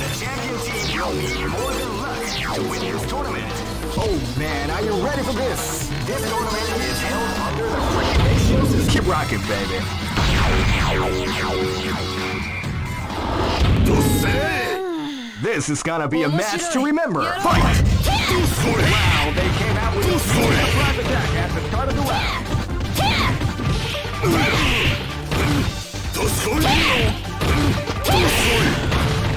The champion team will need more than luck to win this tournament. Oh man, are you ready for this? This tournament is held under the system. Keep rocking, baby. This is gonna be a match to remember. Fight! Wow, they came out with a surprise attack at the start of the round.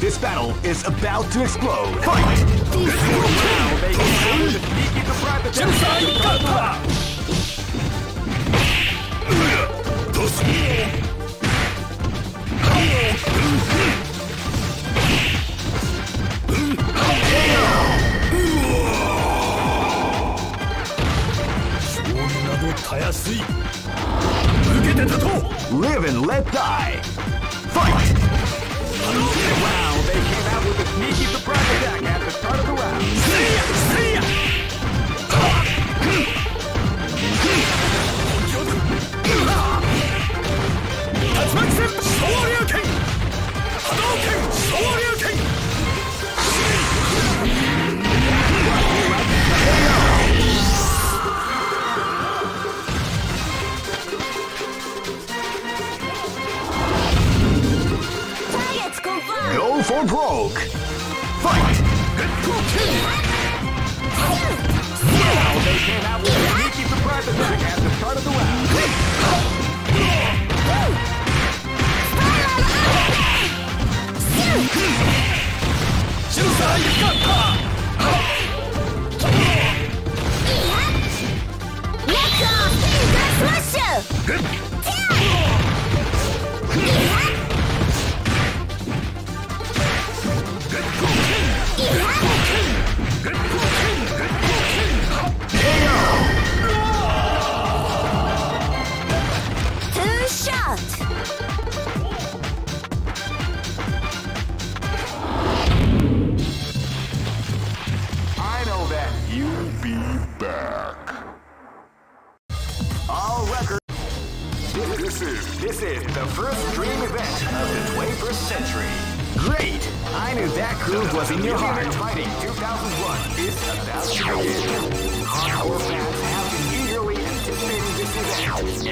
This battle is about to explode. Fight! Live and let die. With a sneaky surprise attack at the start of the round.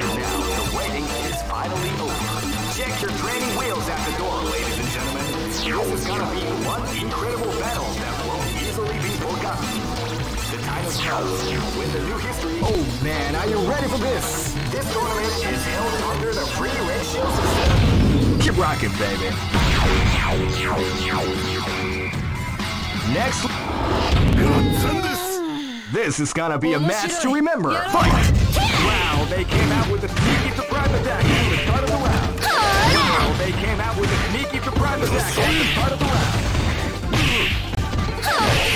Now the waiting is finally over. Check your training wheels at the door, ladies and gentlemen. This is gonna be one incredible battle that won't easily be forgotten. The time has come with the new history. Oh man, are you ready for this? This tournament is held under the free ratio system. Keep rocking, baby. Next. This is gonna be a match to remember. Fight! They came out with a sneaky surprise attack at the start of the round. Wow, they came out with a sneaky surprise attack at the start of the round. ま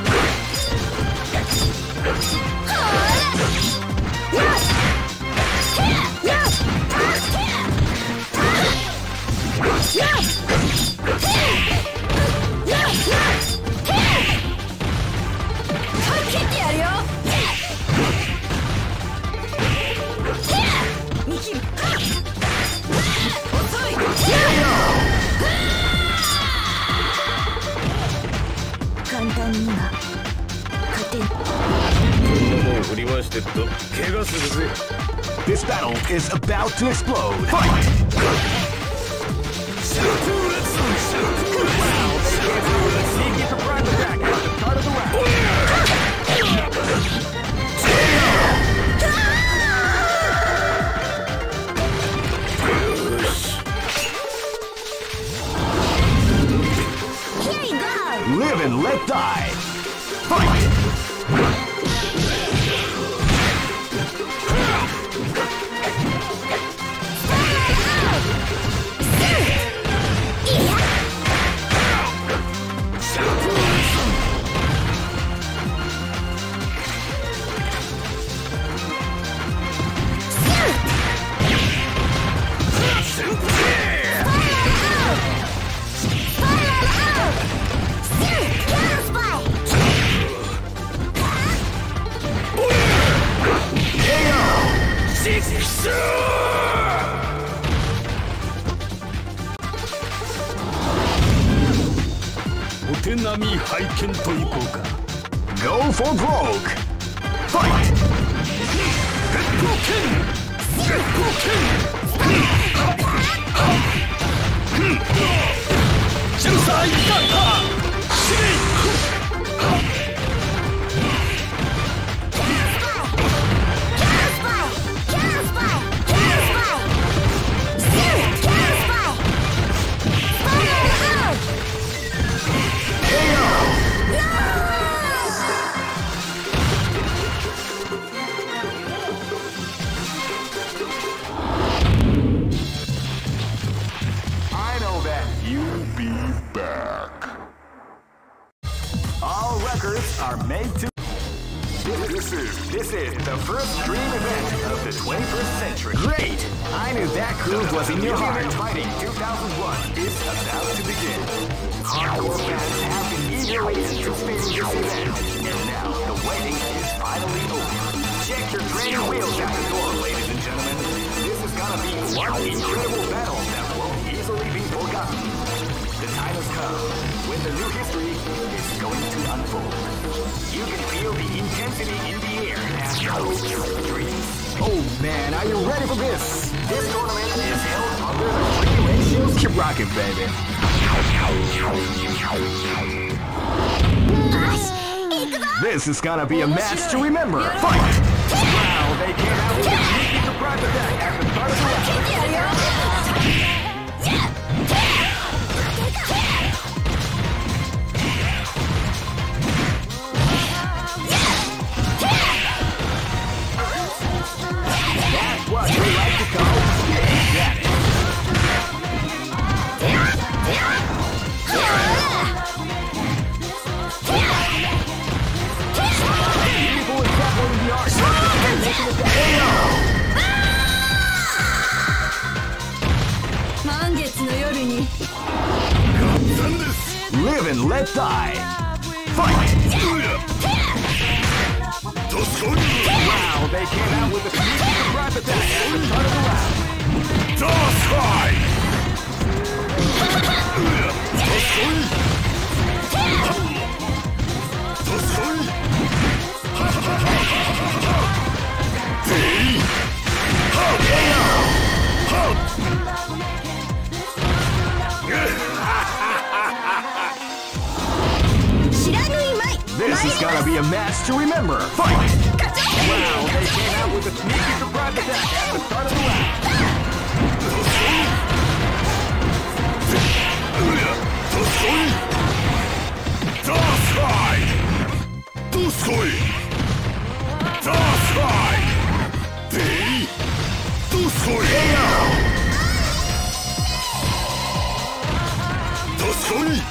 This battle is about to explode. Fight! Live and let die. All are made to. This is this is the first dream event of the 21st century. Great! I knew that groove was in your heart. Fighting 2001 is about to begin. Hardcore fans have been eagerly anticipating this event, and now the waiting is finally over. Check your training wheels at the door, ladies and gentlemen. This is gonna be one incredible battle that won't easily be forgotten. The time has come when the new history is going to unfold. You can feel the intensity in the air after your dreams. Oh man, are you ready for this? This tournament is held under the free ratios. Keep rocking, baby. This is gonna be a match to remember. Fight! Wow, they came out with a sneaky surprise attack at the start of the round. Let die. Fight! Wow, they came out with a sneaky attack at the start of the round. gotta be a match to remember. Fight! Wow, they came out with a sneaky surprise attack at the start of the round. Dasai! Duskoi! Dasai! Dei! Duskoi! Duskoi!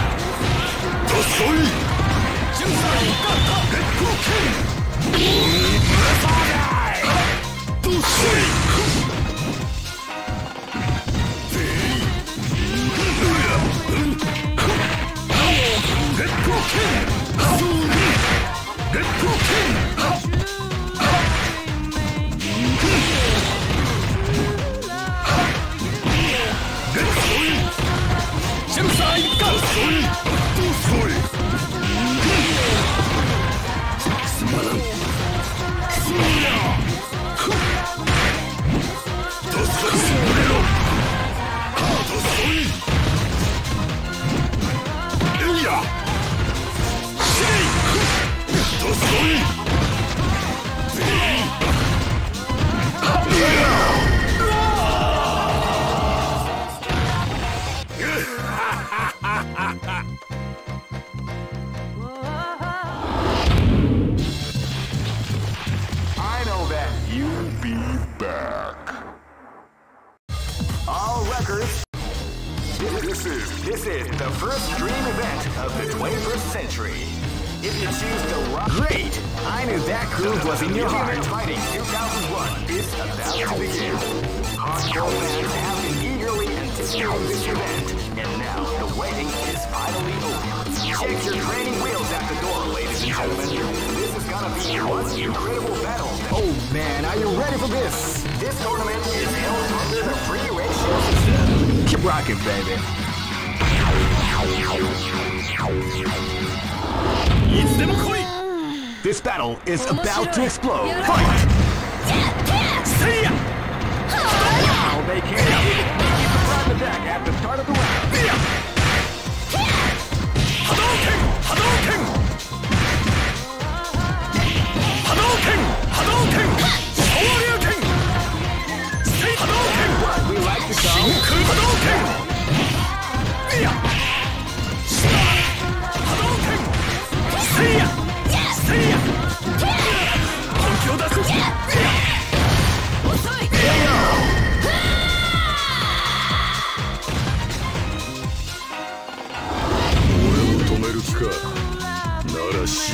Your training wheels at the door, ladies and gentlemen. This is gonna be one incredible battle. Oh man, are you ready for this? This tournament is held under the free Keep rocking, baby. This battle is about to explode. Fight! Ya! Now they can't attack at the start of the round. 波動拳波動拳波動拳波動拳昇竜拳せい波動拳 What we like to 真 call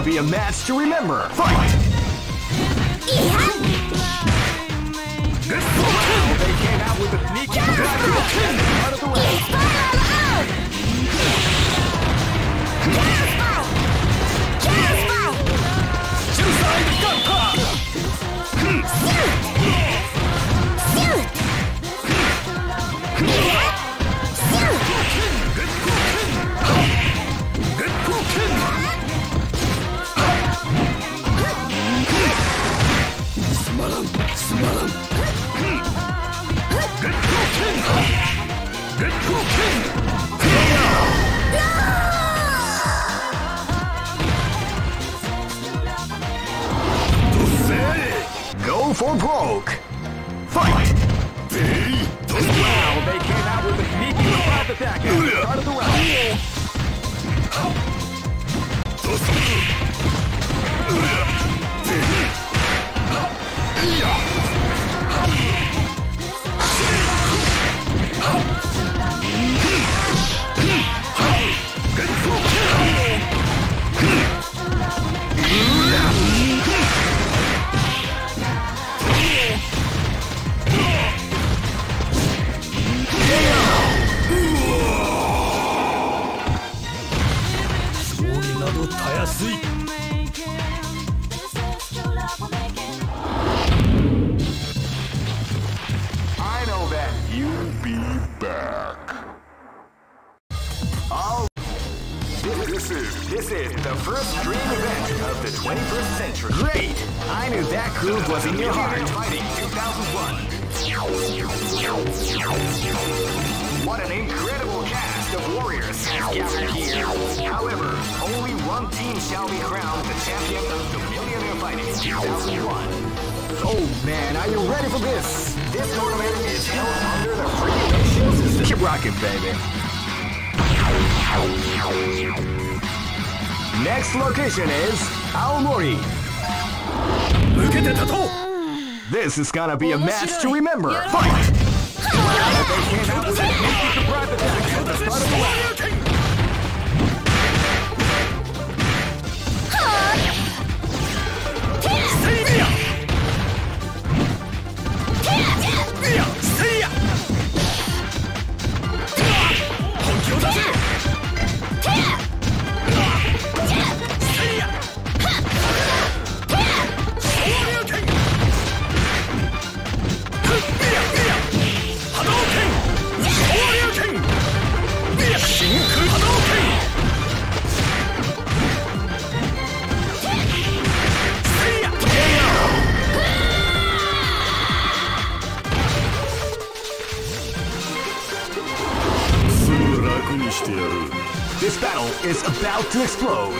Gonna be a match to remember. Fight! Wow, they came out with a sneaky Is the first dream event of the 21st century. Great! I knew that groove was in your heart. Fighting 2001. What an incredible cast of warriors has gathered here. However, only one team shall be crowned the champion of the Millionaire Fighting 2001. Oh man, are you ready for this? This tournament is held under the freaking system. Keep rocking, baby. Next location is Aomori. This is gonna be a oh, match to remember. Fight! to explode.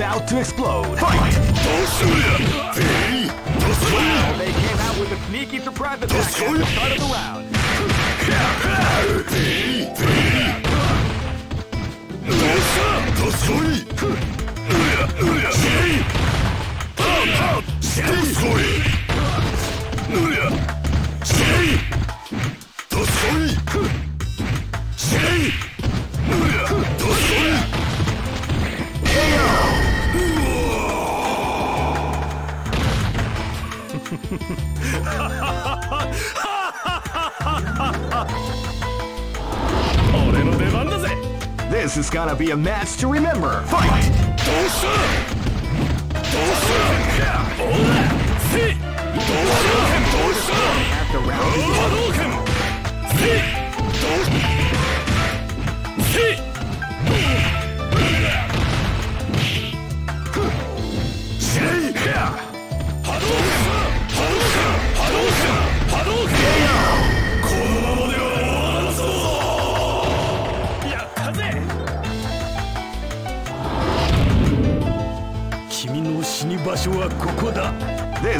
about to explode. Fight! Wow, they came out with a sneaky surprise attack at the start of the round. Yeah. A match to remember. Fight! ど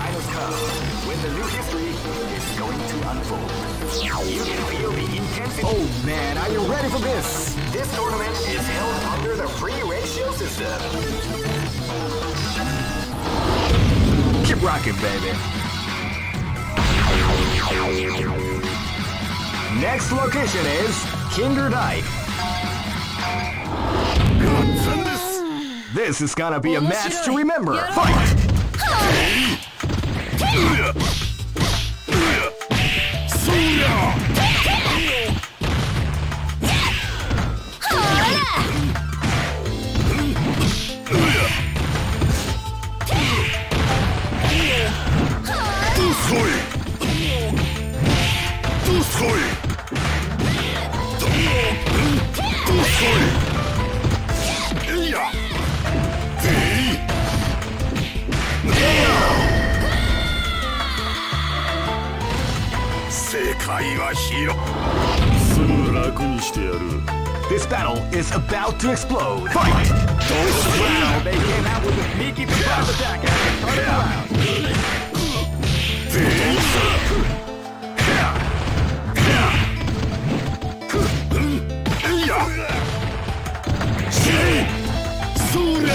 When the new history is going to unfold. You can feel the intensity. Oh man, are you ready for this? This tournament is held under the free ratio system. Keep rocking, baby. Next location is Kinderdijk. This is gonna be a match to remember. Fight! そりゃ世界は広すぐ楽にしてやる This battle is about to explode. Fight! Wow, they came out with a sneaky surprise attack at the start of the round. 全員さうんいやせいそりゃ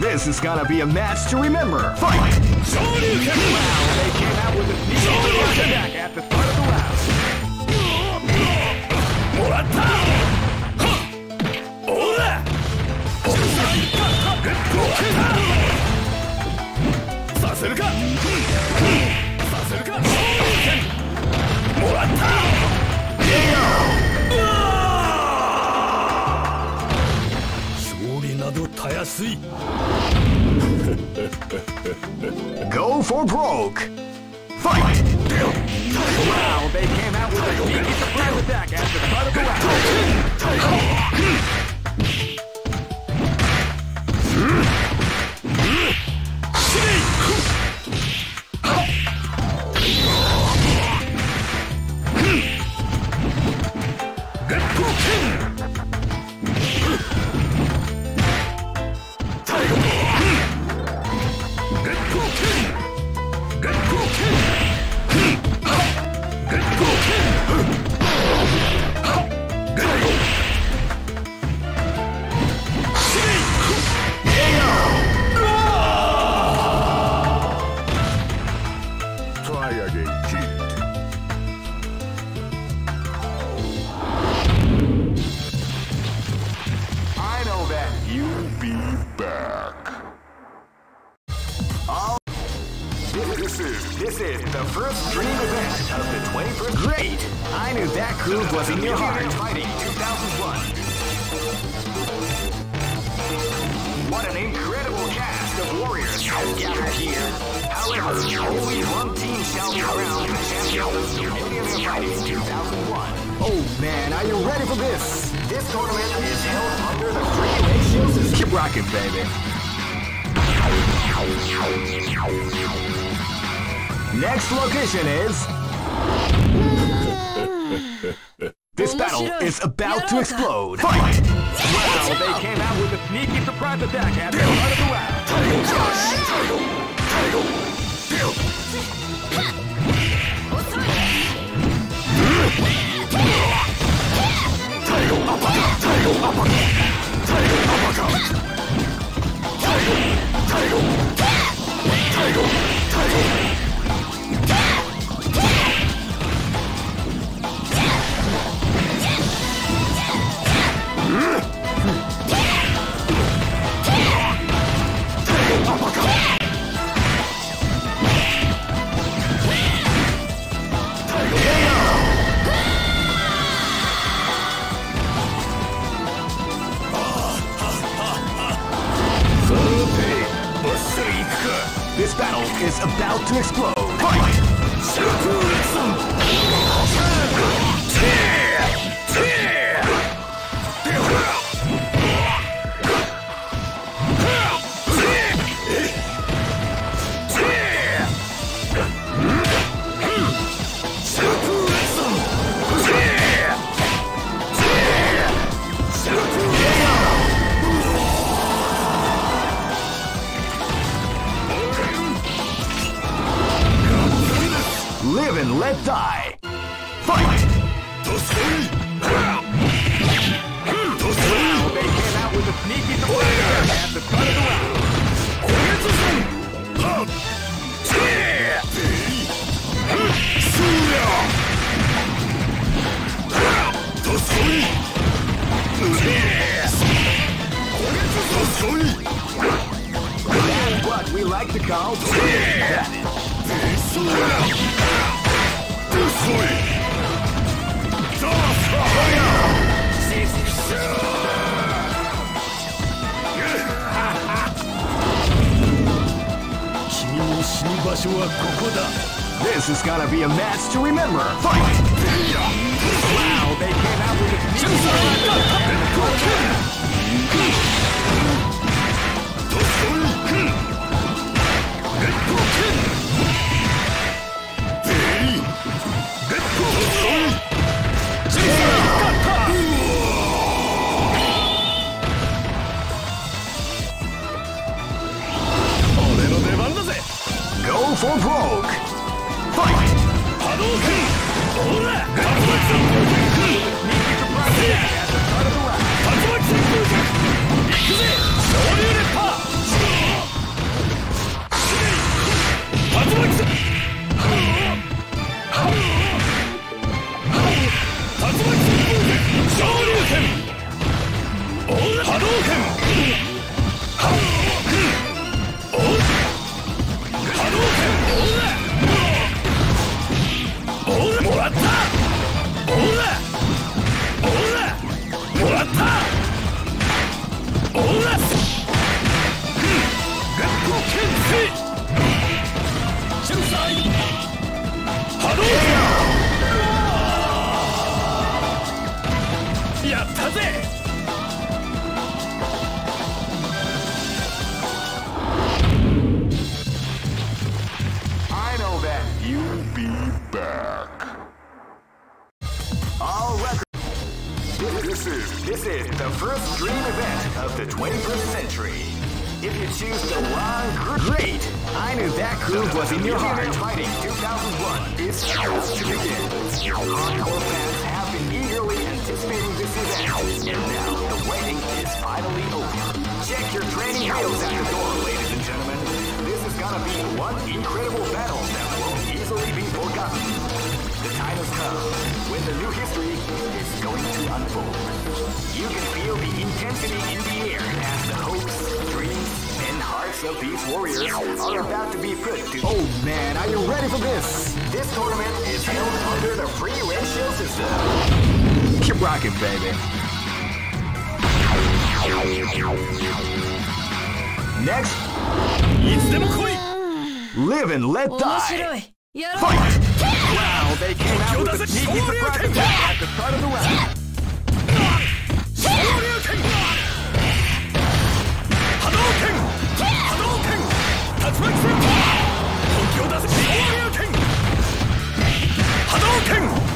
This is gonna be a match to remember. Fight! Shoryuken! Wow, they came out with a attack at the start of the round. Ora! Saseru ka! Go for broke! Fight! Wow, they came out with a surprise attack after the round. We like to call damage. This is gonna be a match to remember. Fight! Wow, they came out with a for broke. Fight! 波動拳オーラ竜拳波動拳 Next! いつでも来い Live and let die! Fight! Wow, they came out with a cheeky surprise attack at the start of the round. Hadouken! Hadouken! Tatsumaki-senpai! Tokyo does it! Hadouken! Hadouken!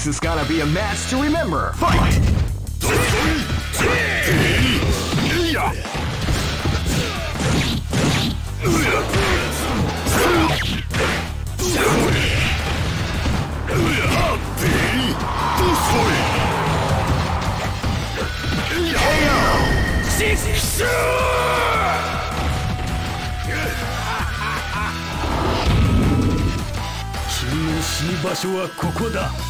This is gonna be a match to remember. Fight! Sure! 君の死に場所はここだ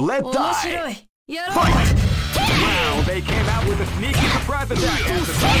let die. Fight! Wow, they came out with a sneaky surprise attack the start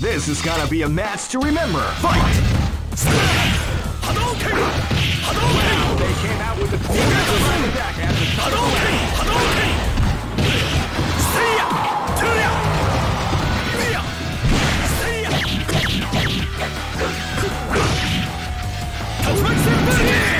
This is gonna be a match to remember. Fight! Wow, they came out with the cool attack after Hadouken! Hadouken! Hadouken!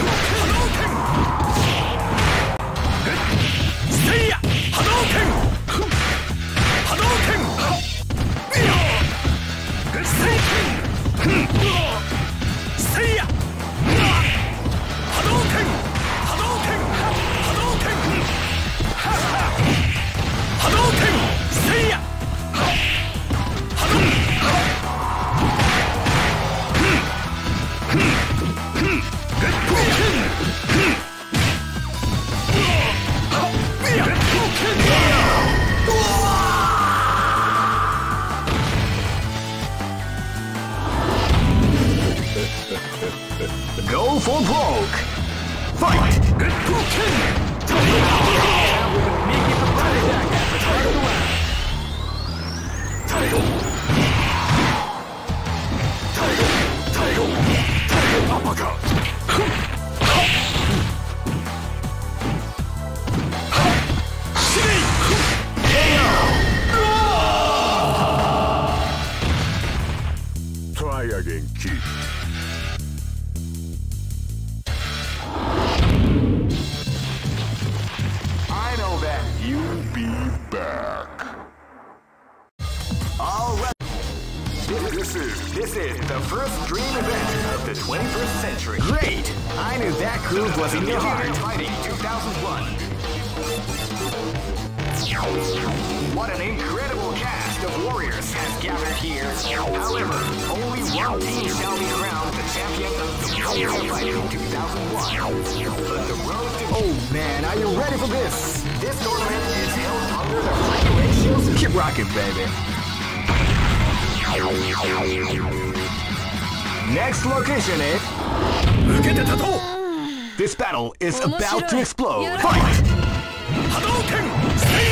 full cast of warriors has gathered here. However, only one team shall be crowned the champion of the Warrior Fighting 2001. But the road to... Oh man, are you ready for this? This tournament is held under the regulations... Keep rocking, baby. Next location is... Look at the tattoo! This battle is about to explode. Fight! Hadouken!